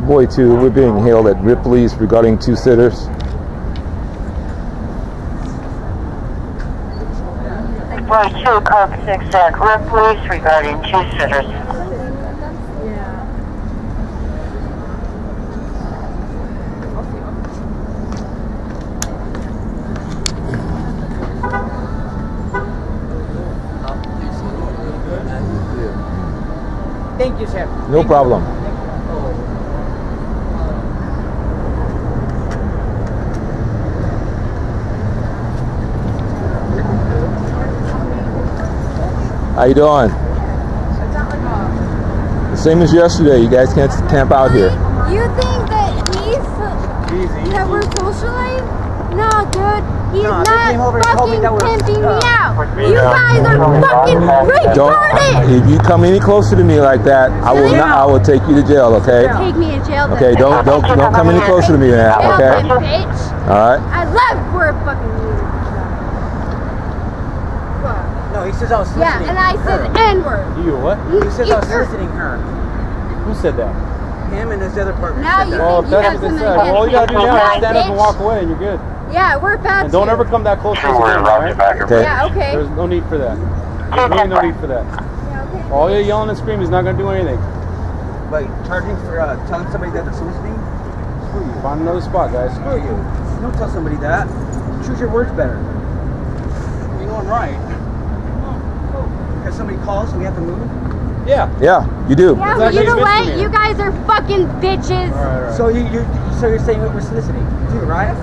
Boy 2, we're being hailed at Ripley's regarding two sitters. Boy 2, Code 6 at Ripley's regarding two sitters. Thank you, sir. No problem. How you doing? The same as yesterday. You guys can't camp out here. You think that he's that we're socializing? No, dude. He's No, not came over and told me fucking that we're- pimping me uh, out. You guys are fucking Don't. retarded. If you come any closer to me like that, I will not. I will take you to jail. Okay. Take me to jail. then. Okay. Don't don't don't come any closer to me now. Okay. All right. I love where fucking you. No, he says I was Yeah, and I said her. N word. You what? He says I was soliciting her. Who said that? Him and his other partner Now said you that. Well, if think you that's have what they something said, against all you gotta do me. now is stand up and Bitch. walk away and you're good. Yeah, we're about And don't to. ever come that close to us Don't worry, again, Roger alright? back Okay. Yeah, okay. There's no need for that. There's really no need for that. Yeah, okay. All your yelling and screaming is not gonna do anything. But charging for uh, telling somebody that they're soliciting? Screw you. Find another spot, guys. Screw you. Don't tell somebody that. Choose your words better. You know I'm right. If somebody calls and we have to move, Yeah. Yeah, you do. Yeah, It's well, you actually know what? You guys are fucking bitches. All right, all right. so you, you so you're saying we're soliciting too, right?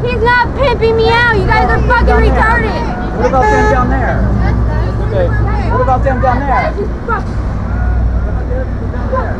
He's not pimping me out. You guys are fucking Down there. retarded. What about them down there? okay. What about them down there? Fuck. What about them down there?